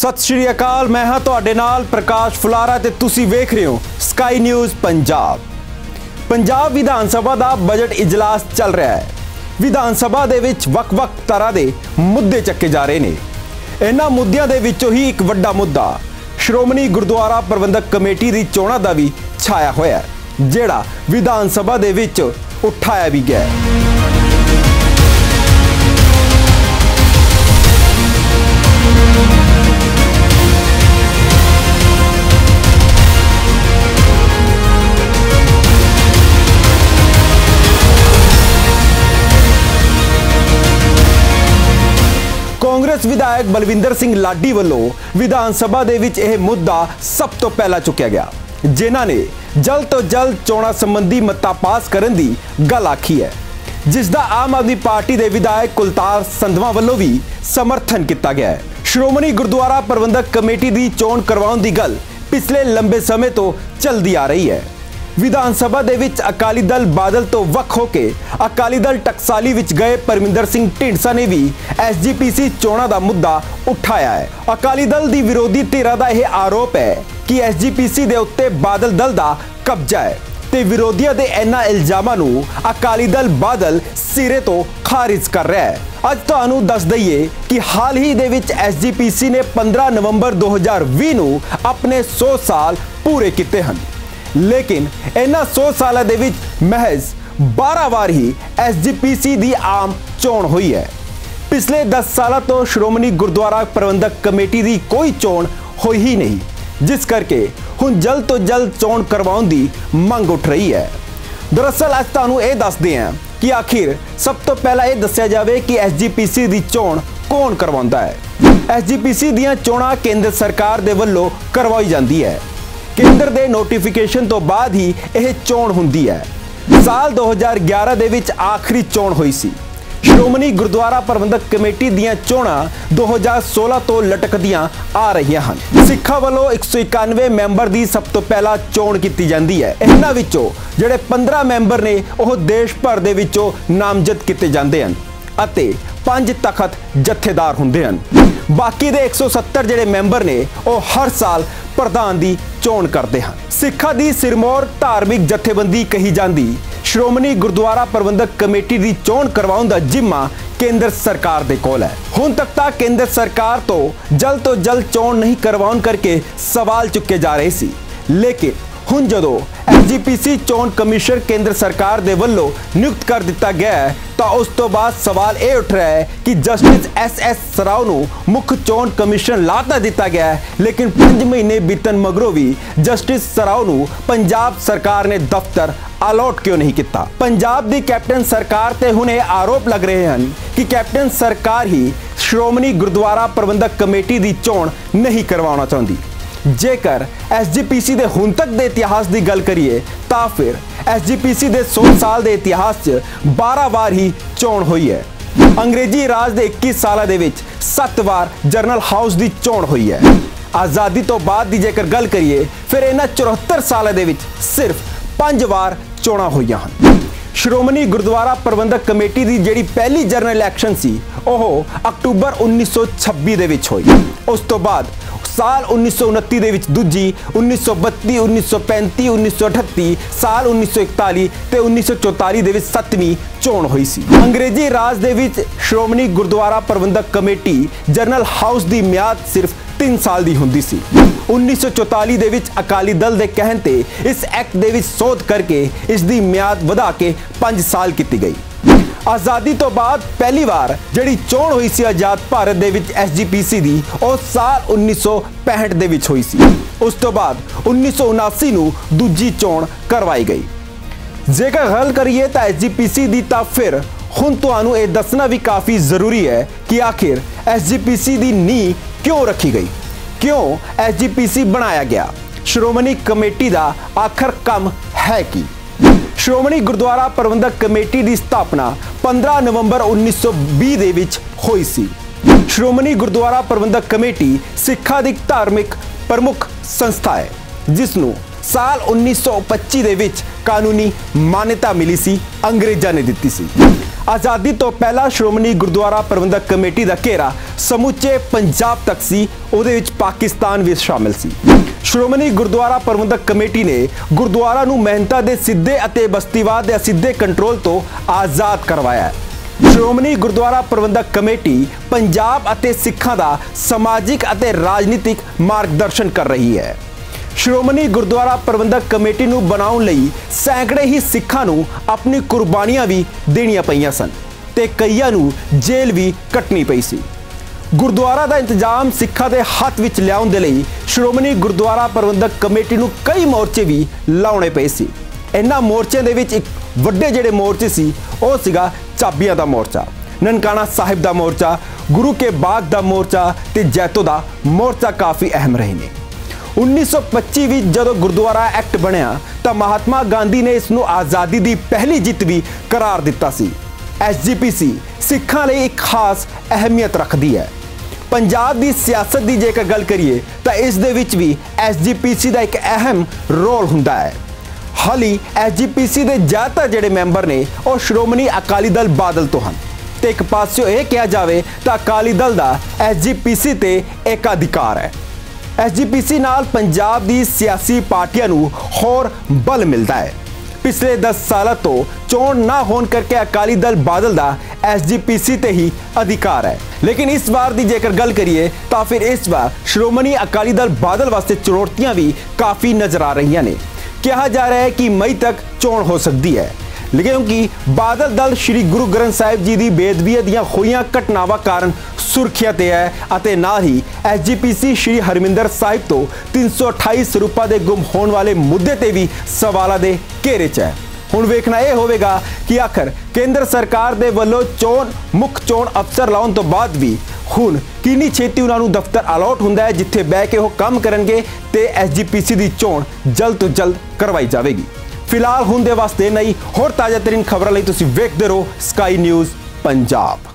ਸਤਿ ਸ਼੍ਰੀ ਅਕਾਲ, ਮੈਂ ਹਾਂ ਤੁਹਾਡੇ ਨਾਲ ਪ੍ਰਕਾਸ਼ ਫੁਲਾਰਾ ਤੇ ਤੁਸੀਂ ਵੇਖ ਰਹੇ ਹੋ ਸਕਾਈ ਨਿਊਜ਼ ਪੰਜਾਬ। ਪੰਜਾਬ ਵਿਧਾਨ ਸਭਾ ਦਾ ਬਜਟ ਇਜਲਾਸ ਚੱਲ ਰਿਹਾ ਹੈ। ਵਿਧਾਨ ਸਭਾ ਦੇ ਵਿੱਚ ਵੱਖ-ਵੱਖ ਤਰ੍ਹਾਂ ਦੇ ਮੁੱਦੇ ਚੱਕੇ ਜਾ ਰਹੇ ਨੇ। ਇਹਨਾਂ ਮੁੱਦਿਆਂ ਦੇ ਵਿੱਚੋਂ ਹੀ ਇੱਕ ਵੱਡਾ ਮੁੱਦਾ, ਸ਼੍ਰੋਮਣੀ ਗੁਰਦੁਆਰਾ ਪ੍ਰਬੰਧਕ ਕਮੇਟੀ ਦੀ ਚੋਣਾਂ ਦਾ ਵੀ ਛਾਇਆ ਹੋਇਆ ਜਿਹੜਾ ਵਿਧਾਨ ਸਭਾ ਦੇ ਵਿੱਚ ਉਠਾਇਆ ਵੀ ਗਿਆ ਹੈ। ਕਾਂਗਰਸ ਵਿਧਾਇਕ ਬਲਵਿੰਦਰ ਸਿੰਘ ਲਾਡੀ ਵੱਲੋਂ ਵਿਧਾਨ ਸਭਾ ਦੇ ਵਿੱਚ ਇਹ ਮੁੱਦਾ ਸਭ ਤੋਂ ਪਹਿਲਾਂ ਚੁੱਕਿਆ ਗਿਆ, ਜਿਨ੍ਹਾਂ ਨੇ ਜਲਦ ਤੋਂ ਜਲਦ ਚੋਣਾਂ ਸੰਬੰਧੀ ਮਤਾ ਪਾਸ ਕਰਨ ਦੀ ਗੱਲ ਆਖੀ ਹੈ, ਜਿਸ ਦਾ ਆਮ ਆਦਮੀ ਪਾਰਟੀ ਦੇ ਵਿਧਾਇਕ ਕੁਲਤਾਰ ਸੰਧਵਾ ਵੱਲੋਂ ਵੀ ਸਮਰਥਨ ਕੀਤਾ ਗਿਆ ਹੈ। ਸ਼੍ਰੋਮਣੀ ਗੁਰਦੁਆਰਾ ਪ੍ਰਬੰਧਕ ਕਮੇਟੀ ਦੀ ਚੋਣ ਕਰਵਾਉਣ ਦੀ ਗੱਲ ਪਿਛਲੇ ਲੰਬੇ ਸਮੇਂ ਤੋਂ ਚੱਲਦੀ ਆ ਰਹੀ ਹੈ। ਵਿਧਾਨ ਸਭਾ ਦੇ ਵਿੱਚ ਅਕਾਲੀ ਦਲ ਬਾਦਲ ਤੋਂ ਵੱਖ ਹੋ ਕੇ ਅਕਾਲੀ ਦਲ ਟਕਸਾਲੀ ਵਿੱਚ ਗਏ ਪਰਮਿੰਦਰ ਸਿੰਘ ਢੀਂਡਸਾ ਨੇ ਵੀ ਐਸਜੀਪੀਸੀ ਚੋਣਾਂ ਦਾ ਮੁੱਦਾ ਉਠਾਇਆ ਹੈ। ਅਕਾਲੀ ਦਲ ਦੀ ਵਿਰੋਧੀ ਧਿਰਾਂ ਦਾ ਇਹ ਆਰੋਪ ਹੈ ਕਿ ਐਸਜੀਪੀਸੀ ਦੇ ਉੱਤੇ ਬਾਦਲ ਦਲ ਦਾ ਕਬਜ਼ਾ ਹੈ ਤੇ ਵਿਰੋਧੀਆਂ ਦੇ ਇਹਨਾਂ ਇਲਜ਼ਾਮਾਂ ਨੂੰ ਅਕਾਲੀ ਦਲ ਬਾਦਲ ਸਿਰੇ ਤੋਂ ਖਾਰਿਜ ਕਰ ਰਿਹਾ ਹੈ। ਅੱਜ ਤੁਹਾਨੂੰ ਦੱਸ ਦਈਏ ਕਿ ਹਾਲ ਹੀ ਦੇ ਵਿੱਚ ਐਸਜੀਪੀਸੀ ਨੇ 15 ਨਵੰਬਰ 2020 ਨੂੰ ਆਪਣੇ 100 ਸਾਲ ਪੂਰੇ ਕੀਤੇ ਹਨ। ਲੇਕਿਨ ਇਹਨਾਂ 100 ਸਾਲਾਂ ਦੇ ਵਿੱਚ ਮਹਿਜ਼ 12 ਵਾਰ ਹੀ ਐਸਜੀਪੀਸੀ ਦੀ ਆਮ ਚੋਣ ਹੋਈ ਹੈ। ਪਿਛਲੇ 10 ਸਾਲਾਂ ਤੋਂ ਸ਼੍ਰੋਮਣੀ ਗੁਰਦੁਆਰਾ ਪ੍ਰਬੰਧਕ ਕਮੇਟੀ ਦੀ ਕੋਈ ਚੋਣ ਹੋਈ ਹੀ ਨਹੀਂ, ਜਿਸ ਕਰਕੇ ਹੁਣ ਜਲਦ ਤੋਂ ਜਲਦ ਚੋਣ ਕਰਵਾਉਣ ਦੀ ਮੰਗ ਉੱਠ ਰਹੀ ਹੈ। ਦਰਅਸਲ ਅੱਜ ਤੁਹਾਨੂੰ ਇਹ ਦੱਸਦੇ ਹਾਂ ਕਿ ਆਖਿਰ ਸਭ ਤੋਂ ਪਹਿਲਾਂ ਇਹ ਦੱਸਿਆ ਜਾਵੇ ਕਿ ਐਸਜੀਪੀਸੀ ਦੀ ਚੋਣ ਕੌਣ ਕਰਵਾਉਂਦਾ ਹੈ। ਐਸਜੀਪੀਸੀ ਦੀਆਂ ਚੋਣਾਂ ਕੇਂਦਰ ਸਰਕਾਰ ਦੇ ਵੱਲੋਂ ਕਰਵਾਈ ਜਾਂਦੀ ਹੈ। ਕੇਂਦਰ ਦੇ ਨੋਟੀਫਿਕੇਸ਼ਨ ਤੋਂ ਬਾਅਦ ਹੀ ਇਹ ਚੋਣ ਹੁੰਦੀ ਹੈ। ਸਾਲ 2011 ਦੇ ਵਿੱਚ ਆਖਰੀ ਚੋਣ ਹੋਈ ਸੀ। ਸ਼੍ਰੋਮਣੀ ਗੁਰਦੁਆਰਾ ਪ੍ਰਬੰਧਕ ਕਮੇਟੀ ਦੀਆਂ ਚੋਣਾਂ 2016 ਤੋਂ ਲਟਕਦੀਆਂ ਆ ਰਹੀਆਂ ਹਨ। ਸਿੱਖਾਂ ਵੱਲੋਂ 191 ਮੈਂਬਰ ਦੀ ਸਭ ਤੋਂ ਪਹਿਲਾਂ ਚੋਣ ਕੀਤੀ ਜਾਂਦੀ ਹੈ। ਇਹਨਾਂ ਵਿੱਚੋਂ ਜਿਹੜੇ 15 ਮੈਂਬਰ ਨੇ, ਉਹ ਦੇਸ਼ ਭਰ ਦੇ ਵਿੱਚੋਂ ਨਾਮਜ਼ਦ ਕੀਤੇ ਜਾਂਦੇ ਹਨ ਅਤੇ ਪੰਜ ਤਖਤ ਜਥੇਦਾਰ ਹੁੰਦੇ ਹਨ। ਬਾਕੀ ਦੇ 170 ਜਿਹੜੇ ਮੈਂਬਰ ਨੇ, ਉਹ ਹਰ ਸਾਲ ਪ੍ਰਧਾਨ ਦੀ ਚੋਣ ਕਰਦੇ ਹਨ। ਸਿੱਖਾਂ ਦੀ ਸਿਰਮੌਰ ਧਾਰਮਿਕ ਜਥੇਬੰਦੀ ਕਹੀ ਜਾਂਦੀ, ਸ਼੍ਰੋਮਣੀ ਗੁਰਦੁਆਰਾ ਪ੍ਰਬੰਧਕ ਕਮੇਟੀ ਦੀ ਚੋਣ ਕਰਵਾਉਣ ਦਾ ਜ਼ਿੰਮਾ ਕੇਂਦਰ ਸਰਕਾਰ ਦੇ ਕੋਲ ਹੈ। ਹੁਣ ਤੱਕ ਤਾਂ ਕੇਂਦਰ ਸਰਕਾਰ ਤੋਂ ਜਲਦ ਤੋਂ ਜਲਦ ਚੋਣ ਨਹੀਂ ਕਰਵਾਉਣ ਕਰਕੇ ਸਵਾਲ ਚੁੱਕੇ ਜਾ ਰਹੇ ਸੀ। ਲੇਕਿਨ ਹੁਣ ਜਦੋਂ ਐਸਜੀਪੀਸੀ ਚੋਣ ਕਮਿਸ਼ਨ ਕੇਂਦਰ ਸਰਕਾਰ ਦੇ ਵੱਲੋਂ ਨਿਯੁਕਤ ਕਰ ਦਿੱਤਾ ਗਿਆ ਹੈ, ਤਾਂ ਉਸ ਤੋਂ ਬਾਅਦ ਸਵਾਲ ਇਹ ਉੱਠ ਰਿਹਾ ਹੈ ਕਿ ਜਸਟਿਸ ਐਸ ਐਸ ਸਰਾਓ ਨੂੰ ਮੁੱਖ ਚੋਣ ਕਮਿਸ਼ਨ ਲਾਤਾ ਦਿੱਤਾ ਗਿਆ ਹੈ, ਲੇਕਿਨ 5 ਮਹੀਨੇ ਬੀਤਣ ਮਗਰੋਂ ਵੀ ਜਸਟਿਸ ਸਰਾਓ ਨੂੰ ਪੰਜਾਬ ਸਰਕਾਰ ਨੇ ਦਫ਼ਤਰ ਅਲਾਟ ਕਿਉਂ ਨਹੀਂ ਕੀਤਾ? ਪੰਜਾਬ ਦੀ ਕੈਪਟਨ ਸਰਕਾਰ ਤੇ ਹੁਣ ਇਹ ਆਰੋਪ ਲੱਗ ਰਹੇ ਹਨ ਕਿ ਕੈਪਟਨ ਸਰਕਾਰ ਹੀ ਸ਼੍ਰੋਮਣੀ ਗੁਰਦੁਆਰਾ ਪ੍ਰਬੰਧਕ ਕਮੇਟੀ ਦੀ ਚੋਣ ਨਹੀਂ ਕਰਵਾਉਣਾ ਚਾਹੁੰਦੀ। ਜੇਕਰ ਐਸਜੀਪੀਸੀ ਦੇ ਹੁਣ ਤੱਕ ਦੇ ਇਤਿਹਾਸ ਦੀ ਗੱਲ ਕਰੀਏ, ਤਾਂ ਫਿਰ ਐਸਜੀਪੀਸੀ ਦੇ 100 ਸਾਲ ਦੇ ਇਤਿਹਾਸ 'ਚ 12 ਵਾਰ ਹੀ ਚੋਣ ਹੋਈ ਹੈ। ਅੰਗਰੇਜ਼ੀ ਰਾਜ ਦੇ 21 ਸਾਲਾਂ ਦੇ ਵਿੱਚ 7 ਵਾਰ ਜਰਨਲ ਹਾਊਸ ਦੀ ਚੋਣ ਹੋਈ ਹੈ। ਆਜ਼ਾਦੀ ਤੋਂ ਬਾਅਦ ਦੀ ਜੇਕਰ ਗੱਲ ਕਰੀਏ, ਫਿਰ ਇਹਨਾਂ 74 ਸਾਲਾਂ ਦੇ ਵਿੱਚ ਸਿਰਫ 5 ਵਾਰ ਚੋਣਾਂ ਹੋਈਆਂ ਹਨ। ਸ਼੍ਰੋਮਣੀ ਗੁਰਦੁਆਰਾ ਪ੍ਰਬੰਧਕ ਕਮੇਟੀ ਦੀ ਜਿਹੜੀ ਪਹਿਲੀ ਜਨਰਲ ਇਲੈਕਸ਼ਨ ਸੀ, ਉਹ ਅਕਤੂਬਰ 1926 ਦੇ ਵਿੱਚ ਹੋਈ। ਉਸ ਤੋਂ ਬਾਅਦ ਸਾਲ 1929 ਦੇ ਵਿੱਚ ਦੂਜੀ 1932 1935 1938 ਸਾਲ 1941 ਤੇ 1944 ਦੇ ਵਿੱਚ ਸੱਤਵੀਂ ਚੋਣ ਹੋਈ ਸੀ। ਅੰਗਰੇਜ਼ੀ ਰਾਜ ਦੇ ਵਿੱਚ Shiromani Gurdwara Parbandhak Committee general house ਦੀ ਮਿਆਦ ਸਿਰਫ 3 ਸਾਲ ਦੀ ਹੁੰਦੀ ਸੀ। 1944 ਦੇ ਵਿੱਚ ਅਕਾਲੀ ਦਲ ਦੇ ਕਹਿਣ ਤੇ ਇਸ ਐਕਟ ਦੇ ਵਿੱਚ ਸੋਧ ਕਰਕੇ ਇਸ ਦੀ ਮਿਆਦ ਵਧਾ ਕੇ 5 ਸਾਲ ਕੀਤੀ ਗਈ। ਆਜ਼ਾਦੀ ਤੋਂ ਬਾਅਦ ਪਹਿਲੀ ਵਾਰ ਜਿਹੜੀ ਚੋਣ ਹੋਈ ਸੀ ਆਜ਼ਾਦ ਭਾਰਤ ਦੇ ਵਿੱਚ ਐਸਜੀਪੀਸੀ ਦੀ, ਉਹ ਸਾਲ 1965 ਦੇ ਵਿੱਚ ਹੋਈ ਸੀ। ਉਸ ਤੋਂ ਬਾਅਦ 1979 ਨੂੰ ਦੂਜੀ ਚੋਣ ਕਰਵਾਈ ਗਈ। ਜੇਕਰ ਗੱਲ ਕਰੀਏ ਤਾਂ ਐਸਜੀਪੀਸੀ ਦੀ, ਤਾਂ ਫਿਰ ਹੁਣ ਤੁਹਾਨੂੰ ਇਹ ਦੱਸਣਾ ਵੀ ਕਾਫੀ ਜ਼ਰੂਰੀ ਹੈ ਕਿ ਆਖਿਰ ਐਸਜੀਪੀਸੀ ਦੀ ਨੀਂਹ ਕਿਉਂ ਰੱਖੀ ਗਈ? ਕਿਉਂ ਐਸਜੀਪੀਸੀ ਬਣਾਇਆ ਗਿਆ? ਸ਼੍ਰੋਮਣੀ ਕਮੇਟੀ ਦਾ ਆਖਰ ਕੰਮ ਹੈ ਕੀ? ਸ਼੍ਰੋਮਣੀ ਗੁਰਦੁਆਰਾ ਪ੍ਰਬੰਧਕ ਕਮੇਟੀ ਦੀ ਸਥਾਪਨਾ 15 ਨਵੰਬਰ 1920 ਦੇ ਵਿੱਚ ਹੋਈ ਸੀ। ਸ਼੍ਰੋਮਣੀ ਗੁਰਦੁਆਰਾ ਪ੍ਰਬੰਧਕ ਕਮੇਟੀ ਸਿੱਖਾਂ ਦੀ ਧਾਰਮਿਕ ਪ੍ਰਮੁੱਖ ਸੰਸਥਾ ਹੈ ਜਿਸ ਨੂੰ ਸਾਲ 1925 ਦੇ ਵਿੱਚ ਕਾਨੂੰਨੀ ਮਾਨਤਾ ਮਿਲੀ ਸੀ, ਅੰਗਰੇਜ਼ਾਂ ਨੇ ਦਿੱਤੀ ਸੀ। ਆਜ਼ਾਦੀ ਤੋਂ ਪਹਿਲਾਂ ਸ਼੍ਰੋਮਣੀ ਗੁਰਦੁਆਰਾ ਪ੍ਰਬੰਧਕ ਕਮੇਟੀ ਦਾ ਘੇਰਾ ਸਮੁੱਚੇ ਪੰਜਾਬ ਤੱਕ ਸੀ, ਉਹਦੇ ਵਿੱਚ ਪਾਕਿਸਤਾਨ ਵੀ ਸ਼ਾਮਿਲ ਸੀ। ਸ਼੍ਰੋਮਣੀ ਗੁਰਦੁਆਰਾ ਪ੍ਰਬੰਧਕ ਕਮੇਟੀ ਨੇ ਗੁਰਦੁਆਰਾ ਨੂੰ ਮਹਿੰਤਾ ਦੇ ਸਿੱਧੇ ਅਤੇ ਬਸਤੀਵਾਦ ਦੇ ਅਸਿੱਧੇ ਕੰਟਰੋਲ ਤੋਂ ਆਜ਼ਾਦ ਕਰਵਾਇਆ ਹੈ। ਸ਼੍ਰੋਮਣੀ ਗੁਰਦੁਆਰਾ ਪ੍ਰਬੰਧਕ ਕਮੇਟੀ ਪੰਜਾਬ ਅਤੇ ਸਿੱਖਾਂ ਦਾ ਸਮਾਜਿਕ ਅਤੇ ਰਾਜਨੀਤਿਕ ਮਾਰਗਦਰਸ਼ਨ ਕਰ ਰਹੀ ਹੈ। ਸ਼੍ਰੋਮਣੀ ਗੁਰਦੁਆਰਾ ਪ੍ਰਬੰਧਕ ਕਮੇਟੀ ਨੂੰ ਬਣਾਉਣ ਲਈ ਸੈਂਕੜੇ ਹੀ ਸਿੱਖਾਂ ਨੂੰ ਆਪਣੀ ਕੁਰਬਾਨੀਆਂ ਵੀ ਦੇਣੀਆਂ ਪਈਆਂ ਸਨ ਤੇ ਕਈਆਂ ਨੂੰ ਜੇਲ੍ਹ ਵੀ ਕੱਟਣੀ ਪਈ ਸੀ। ਗੁਰਦੁਆਰਾ ਦਾ ਇੰਤਜ਼ਾਮ ਸਿੱਖਾਂ ਦੇ ਹੱਥ ਵਿੱਚ ਲਿਆਉਣ ਦੇ ਲਈ ਸ਼੍ਰੋਮਣੀ ਗੁਰਦੁਆਰਾ ਪ੍ਰਬੰਧਕ ਕਮੇਟੀ ਨੂੰ ਕਈ ਮੋਰਚੇ ਵੀ ਲਾਉਣੇ ਪਏ ਸੀ। ਇਹਨਾਂ ਮੋਰਚਿਆਂ ਦੇ ਵਿੱਚ ਇੱਕ ਵੱਡੇ ਜਿਹੜੇ ਮੋਰਚੇ ਸੀ, ਉਹ ਸੀਗਾ ਚਾਬੀਆਂ ਦਾ ਮੋਰਚਾ, ਨਨਕਾਣਾ ਸਾਹਿਬ ਦਾ ਮੋਰਚਾ, ਗੁਰੂ ਕੇ ਬਾਗ ਦਾ ਮੋਰਚਾ ਤੇ ਜੈਤੋ ਦਾ ਮੋਰਚਾ ਕਾਫੀ ਅਹਿਮ ਰਹੇ ਨੇ। 1925 ਵਿੱਚ ਜਦੋਂ ਗੁਰਦੁਆਰਾ ਐਕਟ ਬਣਿਆ, ਤਾਂ ਮਹਾਤਮਾ ਗਾਂਧੀ ਨੇ ਇਸ ਨੂੰ ਆਜ਼ਾਦੀ ਦੀ ਪਹਿਲੀ ਜਿੱਤ ਵੀ ਕਰਾਰ ਦਿੱਤਾ ਸੀ। ਐਸਜੀਪੀਸੀ ਸਿੱਖਾਂ ਲਈ ਇੱਕ ਖਾਸ ਅਹਿਮੀਅਤ ਰੱਖਦੀ ਹੈ। ਪੰਜਾਬ ਦੀ ਸਿਆਸਤ ਦੀ ਜੇਕਰ ਗੱਲ ਕਰੀਏ, ਤਾਂ ਇਸ ਦੇ ਵਿੱਚ ਵੀ ਐਸਜੀਪੀਸੀ ਦਾ ਇੱਕ ਅਹਿਮ ਰੋਲ ਹੁੰਦਾ ਹੈ। ਹਾਲੀ ਐਸਜੀਪੀਸੀ ਦੇ ਜ਼ਿਆਦਾਤਰ ਜਿਹੜੇ ਮੈਂਬਰ ਨੇ, ਉਹ ਸ਼੍ਰੋਮਣੀ ਅਕਾਲੀ ਦਲ ਬਾਦਲ ਤੋਂ ਹਨ। ਤੇ ਇੱਕ ਪਾਸਿਓਂ ਇਹ ਕਿਹਾ ਜਾਵੇ, ਤਾਂ ਅਕਾਲੀ ਦਲ ਦਾ ਐਸਜੀਪੀਸੀ ਤੇ ਇੱਕ ਅਧਿਕਾਰ ਹੈ। ਐਸਜੀਪੀਸੀ ਨਾਲ ਪੰਜਾਬ ਦੀ ਸਿਆਸੀ ਪਾਰਟੀਆਂ ਨੂੰ ਹੋਰ ਬਲ ਮਿਲਦਾ ਹੈ। ਪਿਛਲੇ 10 ਸਾਲਾਂ ਤੋਂ ਚੋਣ ਨਾ ਹੋਣ ਕਰਕੇ ਅਕਾਲੀ ਦਲ ਬਾਦਲ ਦਾ ਐਸਜੀਪੀਸੀ ਤੇ ਹੀ ਅਧਿਕਾਰ ਹੈ। ਲੇਕਿਨ ਇਸ ਵਾਰ ਦੀ ਜੇਕਰ ਗੱਲ ਕਰੀਏ ਤਾਂ ਫਿਰ ਇਸ ਵਾਰ ਸ਼੍ਰੋਮਣੀ ਅਕਾਲੀ ਦਲ ਬਾਦਲ ਵਾਸਤੇ ਚੁਣੌਤੀਆਂ ਵੀ ਕਾਫੀ ਨਜ਼ਰ ਆ ਰਹੀਆਂ ਨੇ। ਕਿਹਾ ਜਾ ਰਿਹਾ ਹੈ ਕਿ ਮਈ ਤੱਕ ਚੋਣ ਹੋ ਸਕਦੀ ਹੈ। ਕਿਉਂਕਿ ਬਾਦਲ ਦਲ ਸ੍ਰੀ ਗੁਰੂ ਗ੍ਰੰਥ ਸਾਹਿਬ ਜੀ ਦੀ ਬੇਦਬੀਅਤ ਦੀਆਂ ਹੋਈਆਂ ਘਟਨਾਵਾਂ ਕਾਰਨ ਸੁਰੱਖਿਆ ਤੇ ਹੈ ਅਤੇ ਨਾਲ ਹੀ ਐਸਜੀਪੀਸੀ ਸ੍ਰੀ ਹਰਮਿੰਦਰ ਸਾਹਿਬ ਤੋਂ 328 ਸਰੂਪਾਂ ਦੇ ਗੁੰਮ ਹੋਣ ਵਾਲੇ ਮੁੱਦੇ ਤੇ ਵੀ ਸਵਾਲਾਂ ਦੇ ਘੇਰੇ 'ਚ ਹੈ। ਹੁਣ ਵੇਖਣਾ ਇਹ ਹੋਵੇਗਾ ਕਿ ਆਖਰ ਕੇਂਦਰ ਸਰਕਾਰ ਦੇ ਵੱਲੋਂ ਚੋਣ, ਮੁੱਖ ਚੋਣ ਅਫਸਰ ਲਾਉਣ ਤੋਂ ਬਾਅਦ ਵੀ ਹੁਣ ਕਿੰਨੀ ਛੇਤੀ ਉਹਨਾਂ ਨੂੰ ਦਫ਼ਤਰ ਅਲਾਟ ਹੁੰਦਾ ਹੈ ਜਿੱਥੇ ਬਹਿ ਕੇ ਉਹ ਕੰਮ ਕਰਨਗੇ ਤੇ ਐਸਜੀਪੀਸੀ ਦੀ ਚੋਣ ਜਲਦ ਤੋਂ ਜਲਦ ਕਰਵਾਈ ਜਾਵੇਗੀ। ਫਿਲਹਾਲ ਹੁਣ ਦੇ ਵਾਸਤੇ ਨਹੀਂ, ਹੋਰ ਤਾਜ਼ਾ ਤਰੀਨ ਖਬਰਾਂ ਲਈ ਤੁਸੀਂ ਵੇਖਦੇ ਰਹੋ ਸਕਾਈ ਨਿਊਜ਼ ਪੰਜਾਬ।